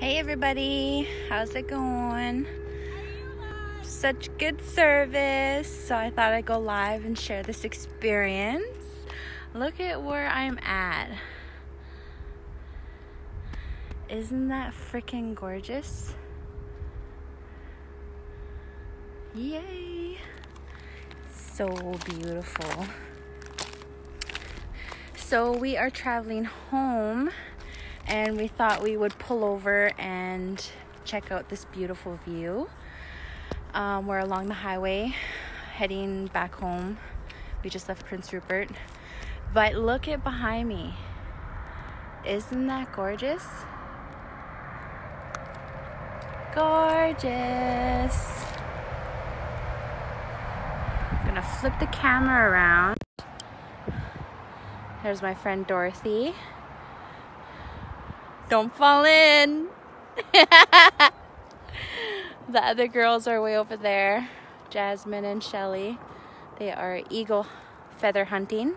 Hey everybody, how's it going? Such good service, so I thought I'd go live and share this experience. Look at where I'm at. Isn't that freaking gorgeous? Yay! So beautiful. So we are traveling home and we thought we would pull over and check out this beautiful view. Um, we're along the highway heading back home. We just left Prince Rupert. But look at behind me. Isn't that gorgeous? Gorgeous. I'm gonna flip the camera around. There's my friend Dorothy. Don't fall in. the other girls are way over there. Jasmine and Shelly. They are eagle feather hunting.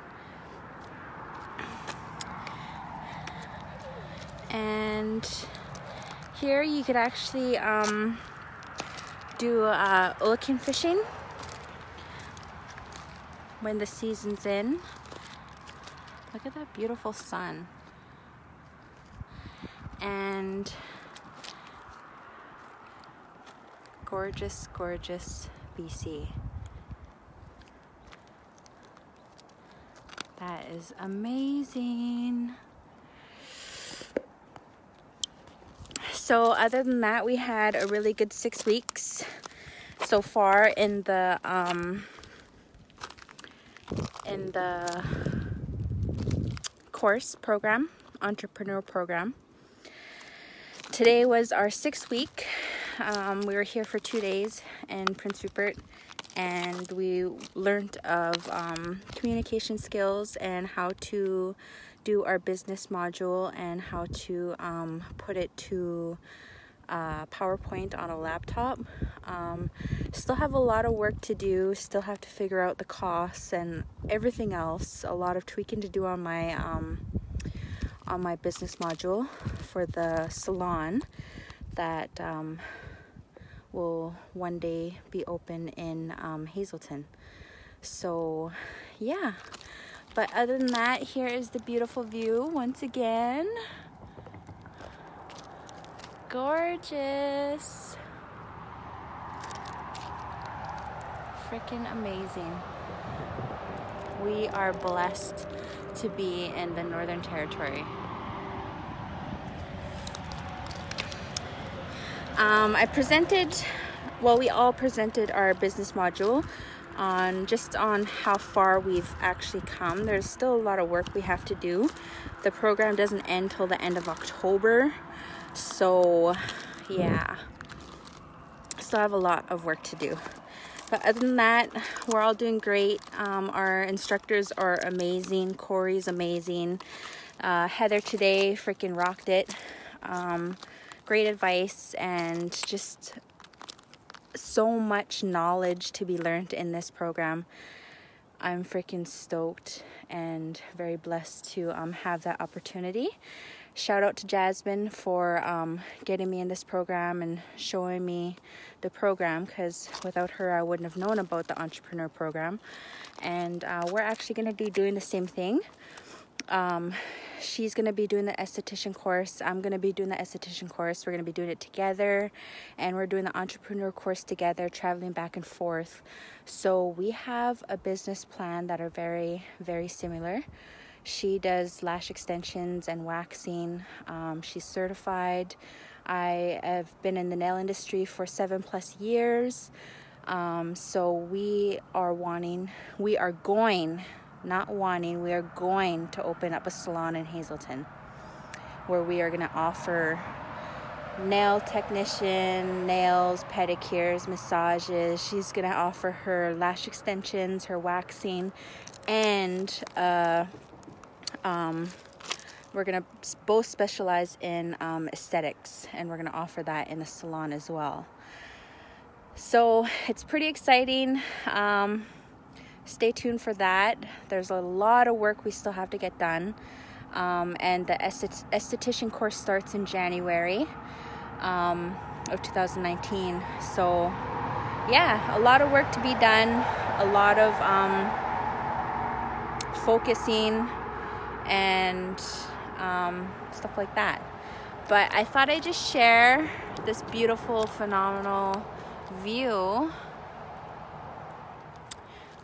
And here you could actually um, do uh, fishing when the season's in. Look at that beautiful sun and gorgeous, gorgeous BC. That is amazing. So other than that, we had a really good six weeks so far in the um, in the course program, entrepreneur program today was our sixth week. Um, we were here for two days in Prince Rupert and we learned of um, communication skills and how to do our business module and how to um, put it to uh, PowerPoint on a laptop. Um, still have a lot of work to do, still have to figure out the costs and everything else. A lot of tweaking to do on my um, on my business module for the salon that um, will one day be open in um, Hazelton. So, yeah. But other than that, here is the beautiful view once again. Gorgeous. Freaking amazing. We are blessed to be in the Northern Territory. Um, I presented, well, we all presented our business module on just on how far we've actually come. There's still a lot of work we have to do. The program doesn't end till the end of October. So, yeah, still have a lot of work to do. But other than that, we're all doing great. Um, our instructors are amazing. Corey's amazing. Uh, Heather today freaking rocked it. Um, great advice and just so much knowledge to be learned in this program. I'm freaking stoked and very blessed to um, have that opportunity. Shout out to Jasmine for um, getting me in this program and showing me the program because without her, I wouldn't have known about the entrepreneur program. And uh, we're actually going to be doing the same thing. Um, she's going to be doing the esthetician course. I'm going to be doing the esthetician course. We're going to be doing it together. And we're doing the entrepreneur course together, traveling back and forth. So we have a business plan that are very, very similar. She does lash extensions and waxing. Um, she's certified. I have been in the nail industry for seven plus years. Um, so we are wanting, we are going, not wanting, we are going to open up a salon in Hazelton where we are going to offer nail technician, nails, pedicures, massages. She's going to offer her lash extensions, her waxing, and uh, um, we're going to both specialize in um, aesthetics, and we're going to offer that in the salon as well. So it's pretty exciting. Um, stay tuned for that. There's a lot of work we still have to get done. Um, and the esthetician course starts in January. um, of 2019. So, yeah, a lot of work to be done, a lot of um, focusing and um, stuff like that. But I thought I'd just share this beautiful, phenomenal view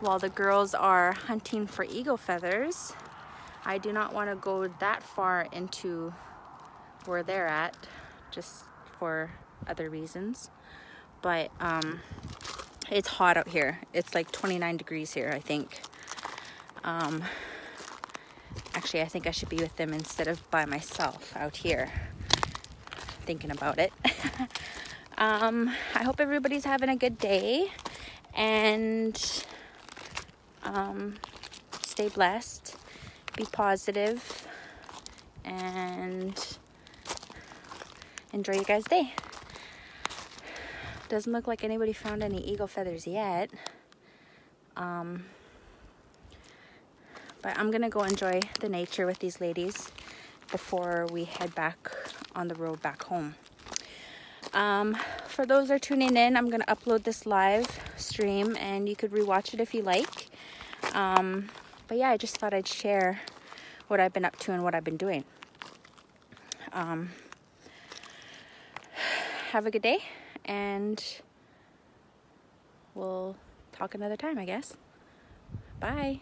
while the girls are hunting for eagle feathers. I do not want to go that far into where they're at, just for other reasons. But um, it's hot out here. It's like 29 degrees here, I think. Um, actually, I think I should be with them instead of by myself out here, thinking about it. um, I hope everybody's having a good day and um, stay blessed, be positive, and enjoy your guys' day. Doesn't look like anybody found any eagle feathers yet. Um, but I'm gonna go enjoy the nature with these ladies before we head back on the road back home. Um, for those that are tuning in, I'm gonna upload this live stream and you could rewatch it if you like. Um, but yeah, I just thought I'd share what I've been up to and what I've been doing. Um, have a good day and we'll talk another time, I guess. Bye.